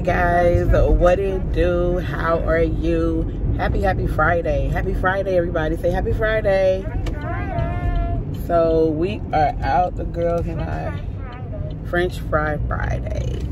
Hey guys, what it do? How are you? Happy, happy Friday. Happy Friday, everybody. Say happy Friday. So we are out, the girls and I, French Fry Friday.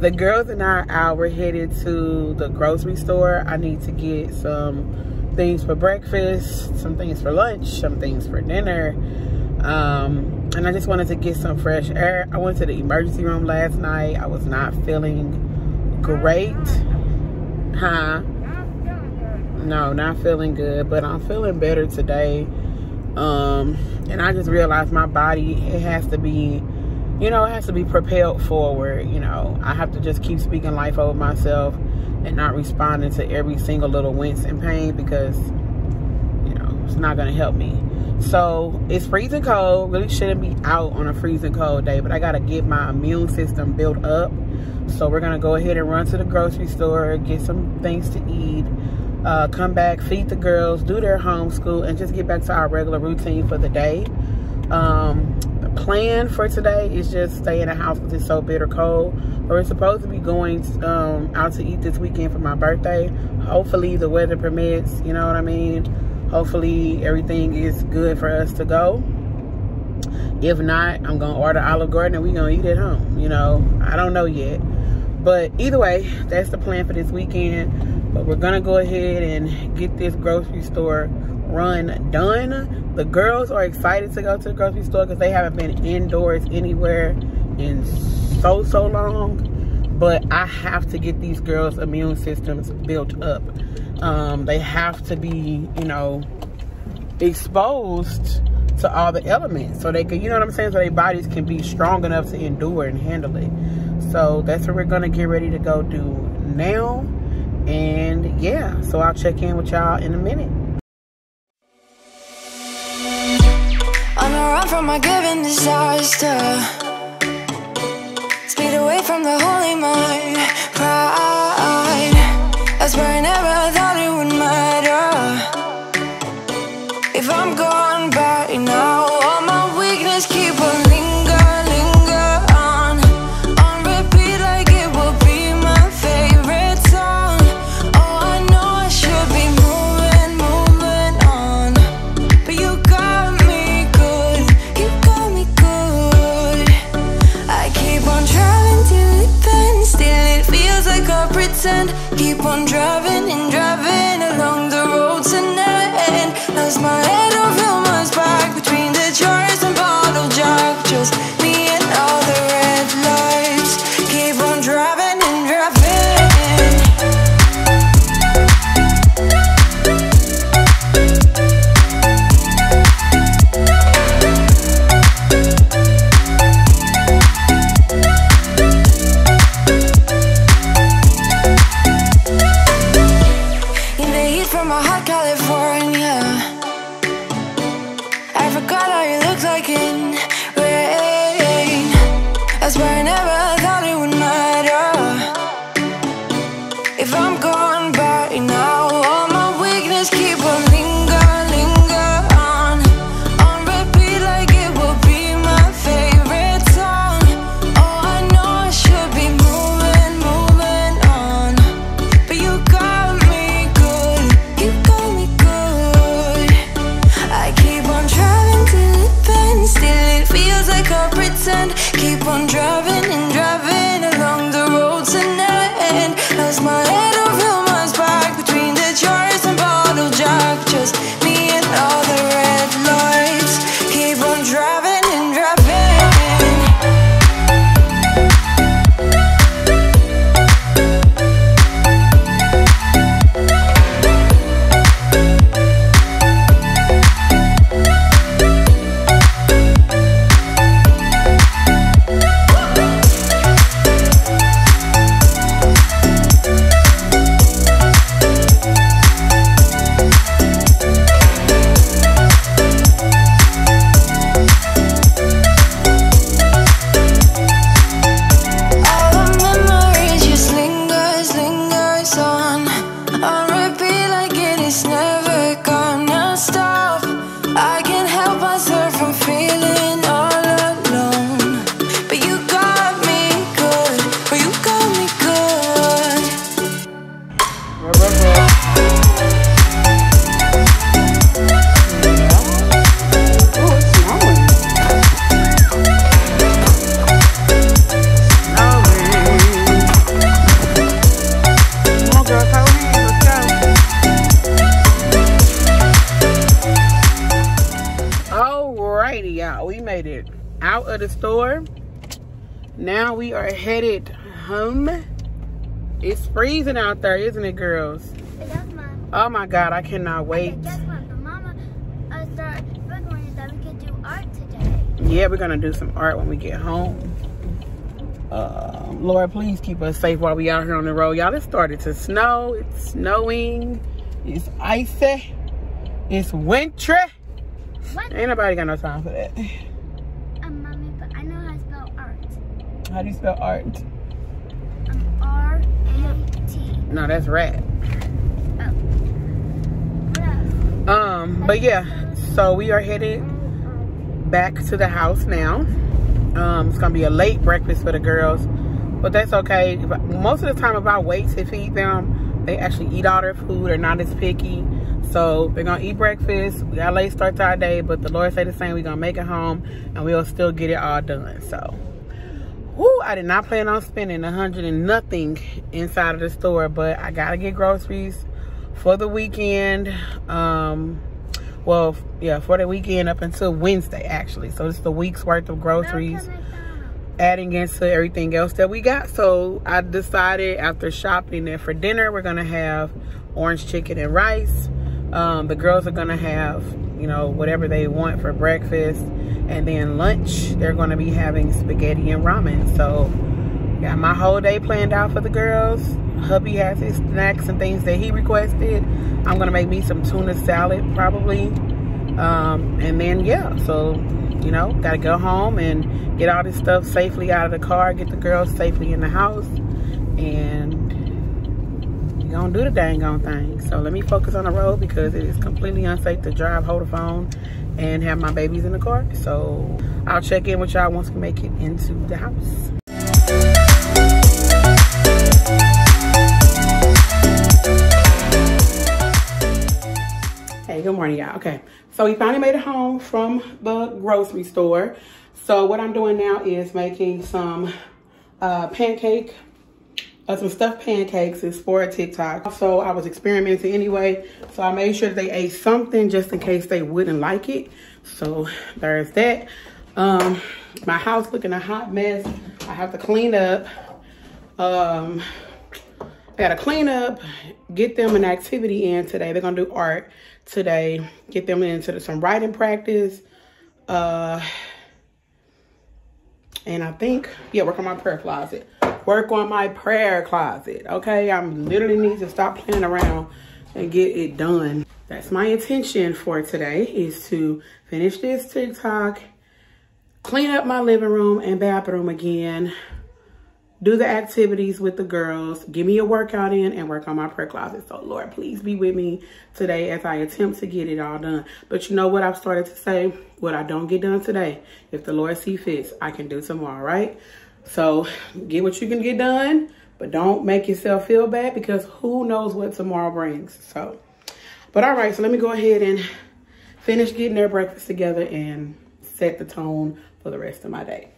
The girls and I are out. We're headed to the grocery store. I need to get some things for breakfast, some things for lunch, some things for dinner. Um, and I just wanted to get some fresh air. I went to the emergency room last night. I was not feeling great. Huh? No, not feeling good, but I'm feeling better today. Um, and I just realized my body, it has to be, you know, it has to be propelled forward. You know, I have to just keep speaking life over myself and not responding to every single little wince and pain because, you know, it's not going to help me. So it's freezing cold. Really shouldn't be out on a freezing cold day, but I got to get my immune system built up. So we're to go ahead and run to the grocery store, get some things to eat uh, come back, feed the girls, do their homeschool, and just get back to our regular routine for the day. Um, the plan for today is just stay in the house because it's so bitter cold. But we're supposed to be going um, out to eat this weekend for my birthday. Hopefully the weather permits, you know what I mean? Hopefully everything is good for us to go. If not, I'm to order Olive Garden and we're going to eat at home. You know, I don't know yet. But either way, that's the plan for this weekend but we're gonna go ahead and get this grocery store run done. The girls are excited to go to the grocery store because they haven't been indoors anywhere in so, so long. But I have to get these girls' immune systems built up. Um, they have to be, you know, exposed to all the elements so they can, you know what I'm saying? So their bodies can be strong enough to endure and handle it. So that's what we're gonna get ready to go do now. And yeah, so I'll check in with y'all in a minute. On run from my given disaster Speed away from the holy mind my head home. It's freezing out there, isn't it, girls? Oh my God, I cannot wait. Yeah, we're gonna do some art when we get home. Uh, Lord, please keep us safe while we out here on the road. Y'all, it started to snow. It's snowing. It's icy. It's wintry. What? Ain't nobody got no time for that. Um, mommy, but I know how to spell art. How do you spell art? No, that's rat. Oh. Um, but yeah, so we are headed back to the house now. Um, it's gonna be a late breakfast for the girls, but that's okay. Most of the time, if I wait to feed them, they actually eat all their food. They're not as picky. So they're gonna eat breakfast. We got late start to our day, but the Lord say the same. We're gonna make it home and we'll still get it all done. So, whoo, I did not plan on spending a hundred and nothing inside of the store, but I gotta get groceries for the weekend. Um, well, yeah, for the weekend up until Wednesday, actually. So it's the week's worth of groceries adding into everything else that we got. So I decided after shopping that for dinner, we're going to have orange chicken and rice. Um, the girls are gonna have, you know, whatever they want for breakfast. And then lunch, they're gonna be having spaghetti and ramen. So got my whole day planned out for the girls. Hubby has his snacks and things that he requested. I'm gonna make me some tuna salad probably. Um, and then yeah, so you know, gotta go home and get all this stuff safely out of the car, get the girls safely in the house, and gonna do the dang on thing. So let me focus on the road because it is completely unsafe to drive, hold a phone, and have my babies in the car. So I'll check in with y'all once we make it into the house. Hey, good morning, y'all. Okay, so we finally made it home from the grocery store. So what I'm doing now is making some uh, pancake uh, some stuffed pancakes is for a TikTok. So I was experimenting anyway. So I made sure they ate something just in case they wouldn't like it. So there's that. Um, my house looking a hot mess. I have to clean up. Um, I gotta clean up, get them an activity in today. They're gonna do art today. Get them into some writing practice. Uh, and I think, yeah, work on my prayer closet work on my prayer closet. Okay, I'm literally need to stop playing around and get it done. That's my intention for today is to finish this TikTok, clean up my living room and bathroom again, do the activities with the girls, give me a workout in and work on my prayer closet. So Lord, please be with me today as I attempt to get it all done. But you know what I've started to say? What I don't get done today, if the Lord see fits, I can do tomorrow, right? So get what you can get done, but don't make yourself feel bad because who knows what tomorrow brings. So, but all right, so let me go ahead and finish getting their breakfast together and set the tone for the rest of my day.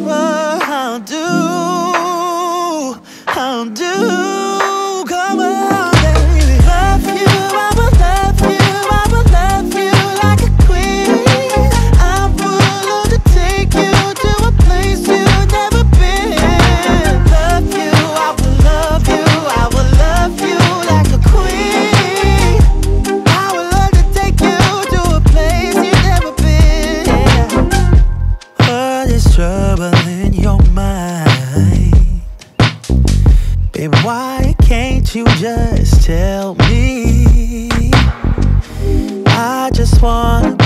What I'll do. I'll do.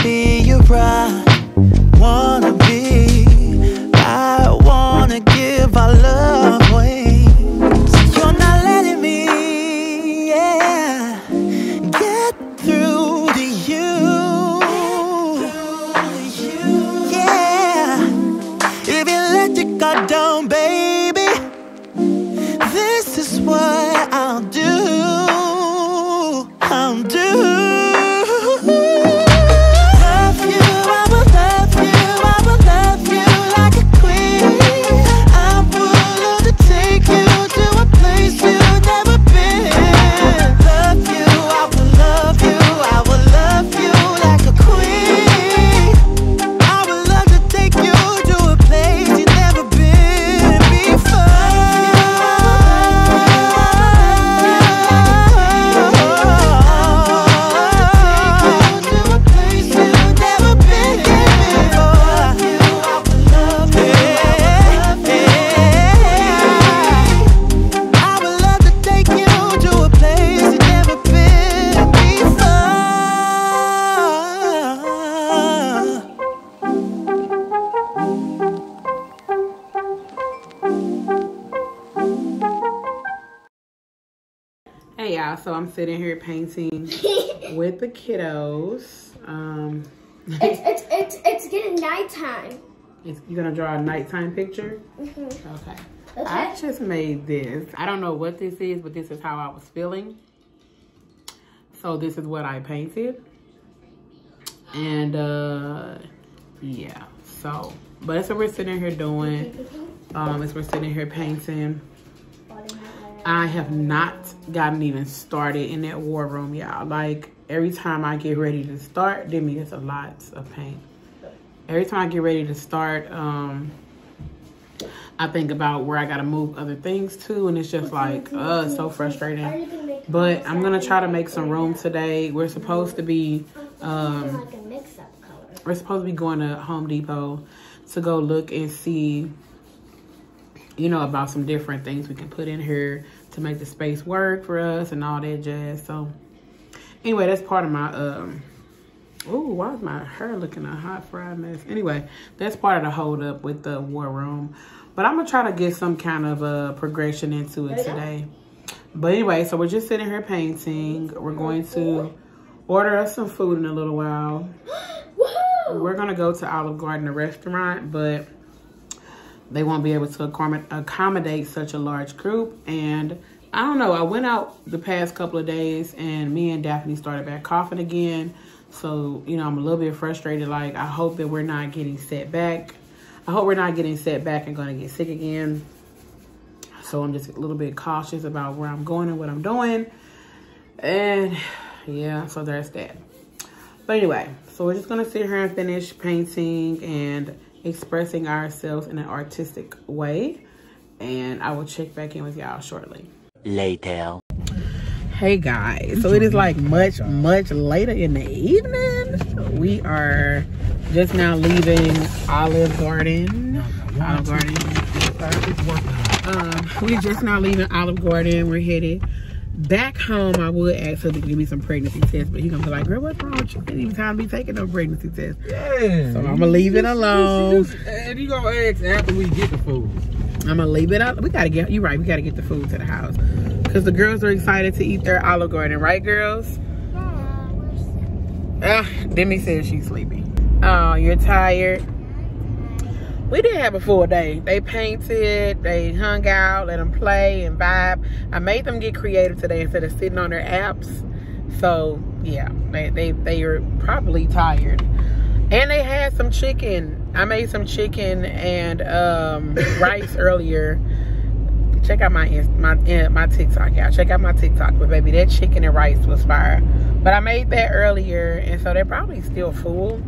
Be your bride, wanna sitting here painting with the kiddos. Um, It's it's it's it's getting nighttime. it's, you're gonna draw a nighttime picture? Mhm. Okay. Okay. I just made this. I don't know what this is, but this is how I was feeling. So this is what I painted. And uh yeah, so but that's what we're sitting here doing. Um, as we're sitting here painting. I have not gotten even started in that war room, y'all. Like every time I get ready to start, then me it's a lot of paint. Every time I get ready to start, um, I think about where I gotta move other things to, and it's just like, uh, so frustrating. But I'm gonna try to make some room today. We're supposed to be, um, like a mix-up color. we're supposed to be going to Home Depot to go look and see, you know, about some different things we can put in here to make the space work for us and all that jazz. So anyway, that's part of my, um, Ooh, why is my hair looking a hot fried mess? Anyway, that's part of the hold up with the war room. But I'm gonna try to get some kind of a progression into it today. But anyway, so we're just sitting here painting. We're going to order us some food in a little while. We're gonna go to Olive Garden, a restaurant, but they won't be able to accom- accommodate such a large group. And I don't know, I went out the past couple of days and me and Daphne started back coughing again. So, you know, I'm a little bit frustrated. Like, I hope that we're not getting set back. I hope we're not getting set back and gonna get sick again. So I'm just a little bit cautious about where I'm going and what I'm doing. And yeah, so there's that. But anyway, so we're just gonna sit here and finish painting and expressing ourselves in an artistic way. And I will check back in with y'all shortly. Later. Hey guys, so it is like much, much later in the evening. We are just now leaving Olive Garden. Olive Garden. Um, we're just now leaving Olive Garden. We're headed back home. I would ask her to give me some pregnancy tests, but he's gonna be like, girl, what's wrong with you? Ain't even time to be taking no pregnancy tests. Yeah. So I'ma leave it alone. And you gonna ask after we get the food. I'm gonna leave it out. We gotta get, you're right, we gotta get the food to the house. Cause the girls are excited to eat their Olive Garden, right girls? Ah, Demi says she's sleepy. Oh, you're tired. We did have a full day. They painted, they hung out, let them play and vibe. I made them get creative today instead of sitting on their apps. So yeah, they they they are probably tired. And they had some chicken. I made some chicken and um, rice earlier. Check out my my my TikTok, y'all. Check out my TikTok. But baby, that chicken and rice was fire. But I made that earlier, and so they're probably still full.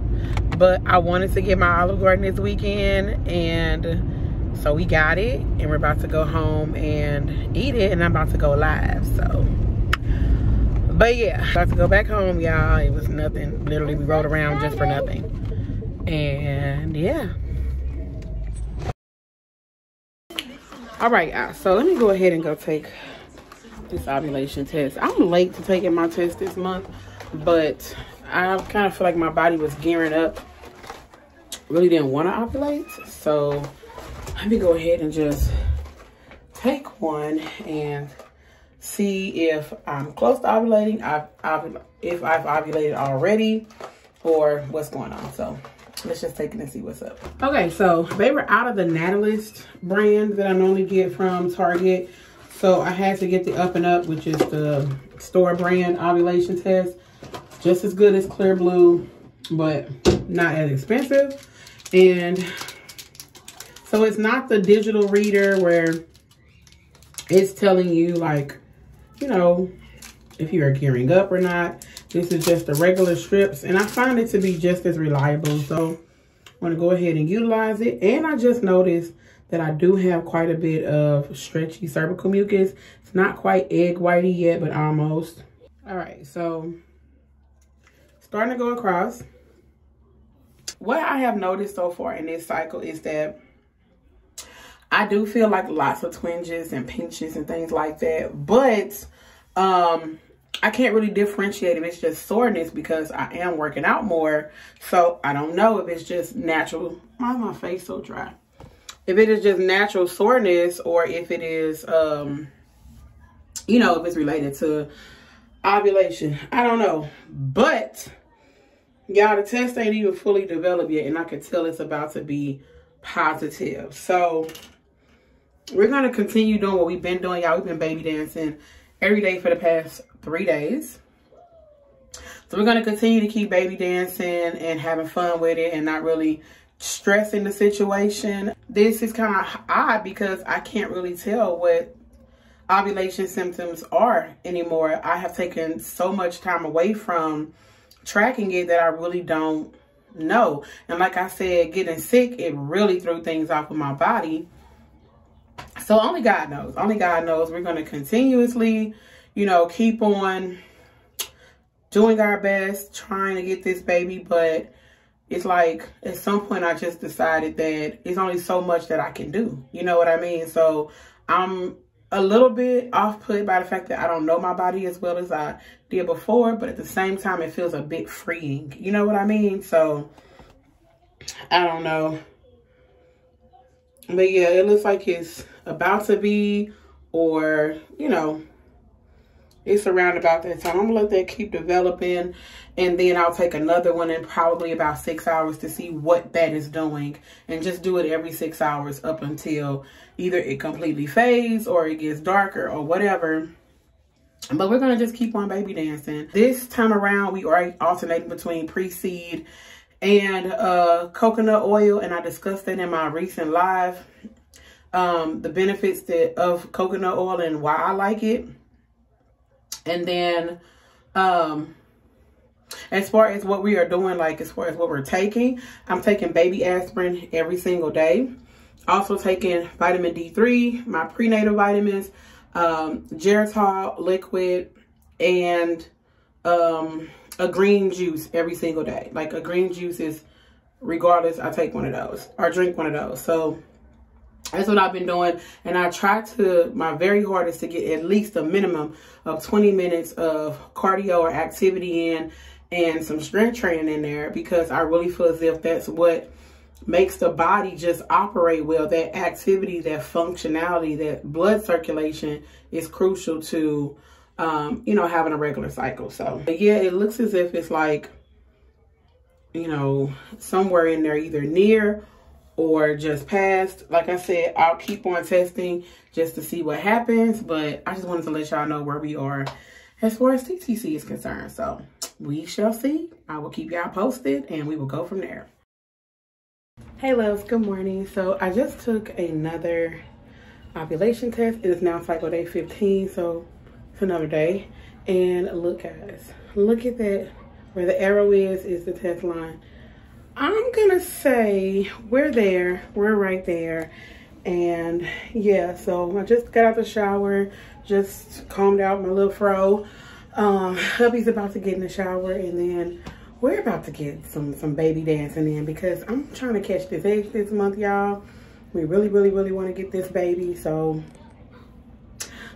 But I wanted to get my Olive Garden this weekend, and so we got it, and we're about to go home and eat it, and I'm about to go live. So, but yeah, about to go back home, y'all. It was nothing. Literally, we rode around just for nothing, and yeah. All right, y'all. So let me go ahead and go take this ovulation test. I'm late to taking my test this month, but I kind of feel like my body was gearing up. Really didn't want to ovulate, so let me go ahead and just take one and see if I'm close to ovulating, if I've ovulated already, or what's going on. So let's just take it and see what's up. Okay, so they were out of the Natalist brand that I normally get from Target. So I had to get the Up and Up, which is the store brand ovulation test. Just as good as Clearblue, but not as expensive. And so it's not the digital reader where it's telling you like, you know, if you are gearing up or not. This is just the regular strips and I find it to be just as reliable. So I'm gonna go ahead and utilize it. And I just noticed that I do have quite a bit of stretchy cervical mucus. It's not quite egg whitey yet, but almost. All right, so starting to go across. What I have noticed so far in this cycle is that I do feel like lots of twinges and pinches and things like that, but um, I can't really differentiate if it's just soreness because I am working out more. So I don't know if it's just natural. Why is my face so dry? If it is just natural soreness or if it is, um, you know, if it's related to ovulation. I don't know. But y'all, the test ain't even fully developed yet and I can tell it's about to be positive. So we're going to continue doing what we've been doing. Y'all, we've been baby dancing every day for the past three days. So we're going to continue to keep baby dancing and having fun with it and not really stressing the situation. This is kind of odd because I can't really tell what ovulation symptoms are anymore. I have taken so much time away from tracking it that I really don't know. And like I said, getting sick, it really threw things off of my body. So only God knows. Only God knows. We're going to continuously, you know, keep on doing our best, trying to get this baby. But it's like at some point I just decided that it's only so much that I can do. You know what I mean? So I'm a little bit off put by the fact that I don't know my body as well as I did before. But at the same time, it feels a bit freeing. You know what I mean? So I don't know. But yeah, it looks like it's about to be or, you know, it's around about that time. I'm gonna let that keep developing and then I'll take another one in probably about six hours to see what that is doing and just do it every six hours up until either it completely fades or it gets darker or whatever. But we're gonna just keep on baby dancing. This time around, we are alternating between pre-seed and uh, coconut oil. And I discussed that in my recent live. Um, the benefits that of coconut oil and why I like it. And then um, as far as what we are doing, like as far as what we're taking, I'm taking baby aspirin every single day. Also taking vitamin D3, my prenatal vitamins, um, Geritol liquid, and um, a green juice every single day. Like a green juice is, regardless, I take one of those or drink one of those. So that's what I've been doing. And I try to, my very hardest to get at least a minimum of 20 minutes of cardio or activity in and some strength training in there because I really feel as if that's what makes the body just operate well. That activity, that functionality, that blood circulation is crucial to um, you know, having a regular cycle. So but yeah, it looks as if it's like, you know, somewhere in there, either near or just passed. Like I said, I'll keep on testing just to see what happens. But I just wanted to let y'all know where we are as far as TTC is concerned. So we shall see. I will keep y'all posted and we will go from there. Hey loves, good morning. So I just took another ovulation test. It is now cycle day 15. So it's another day. And look guys, look at that. Where the arrow is, is the test line. I'm gonna say we're there, we're right there. And yeah, so I just got out the shower, just combed out my little fro. Um, hubby's about to get in the shower and then we're about to get some, some baby dancing in because I'm trying to catch this egg this month, y'all. We really, really, really want to get this baby. So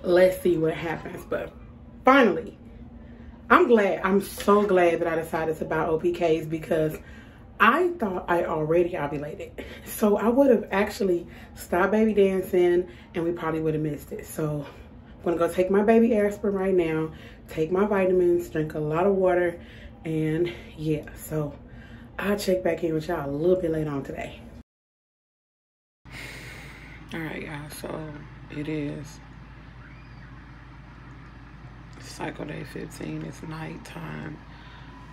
let's see what happens. But finally, I'm glad. I'm so glad that I decided to buy OPKs because I thought I already ovulated. So I would have actually stopped baby dancing and we probably would have missed it. So I'm gonna go take my baby aspirin right now, take my vitamins, drink a lot of water, and yeah, so I'll check back in with y'all a little bit later on today. All right, y'all, so it is cycle day 15. It's nighttime.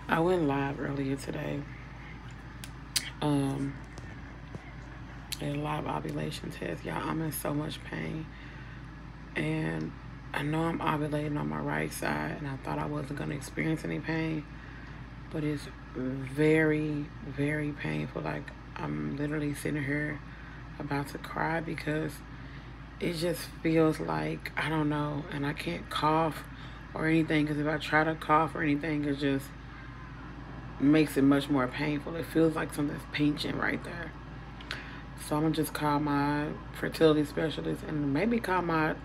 I went live earlier today. Um, a live ovulation test. Y'all, I'm in so much pain. And I know I'm ovulating on my right side, and I thought I wasn't going to experience any pain. But it's very, very painful. Like, I'm literally sitting here about to cry because it just feels like, I don't know, and I can't cough or anything because if I try to cough or anything, it just makes it much more painful. It feels like something's pinching right there. So I'm gonna just call my fertility specialist and maybe call my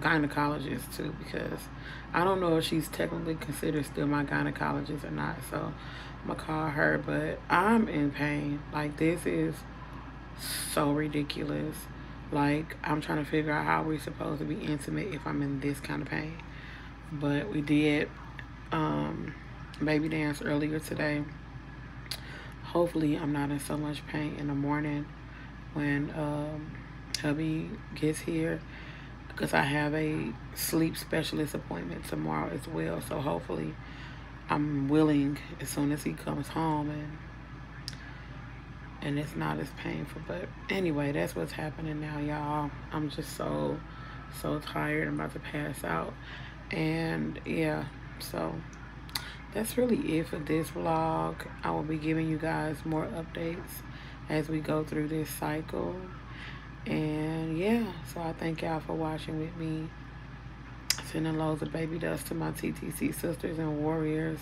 gynecologist too because I don't know if she's technically considered still my gynecologist or not. So I'm gonna call her, but I'm in pain. Like this is so ridiculous. Like I'm trying to figure out how we're supposed to be intimate if I'm in this kind of pain. But we did um, baby dance earlier today. Hopefully I'm not in so much pain in the morning when um, hubby gets here because I have a sleep specialist appointment tomorrow as well. So hopefully I'm willing as soon as he comes home and and it's not as painful. But anyway, that's what's happening now, y'all. I'm just so so tired. I'm about to pass out. And yeah, so that's really it for this vlog. I will be giving you guys more updates as we go through this cycle. And yeah, so I thank y'all for watching with me. Sending loads of baby dust to my TTC sisters and warriors.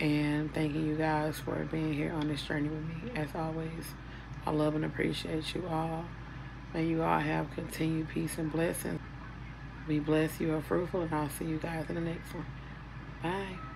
And thanking you guys for being here on this journey with me. As always, I love and appreciate you all. May you all have continued peace and blessings. Be blessed, you are fruitful, and I'll see you guys in the next one. Bye.